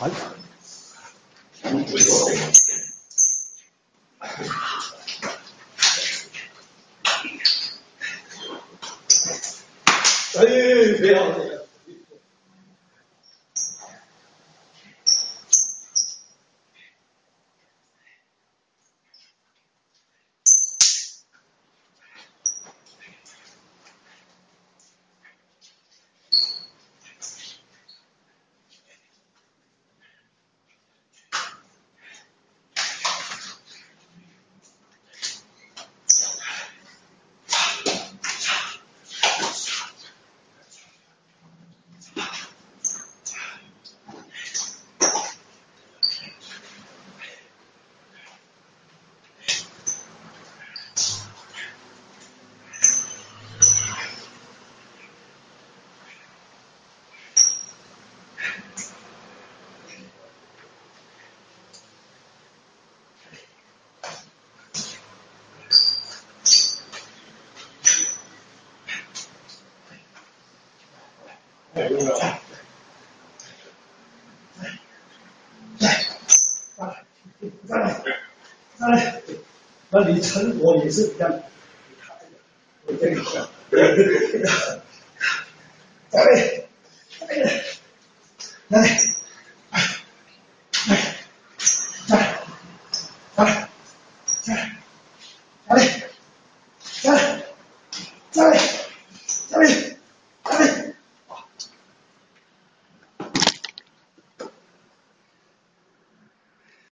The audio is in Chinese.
Ralph Allez, merde. 上来，那你成果也是一样，你看这个，我这个，来，来，上来，上来，上来，上来，上来，上来。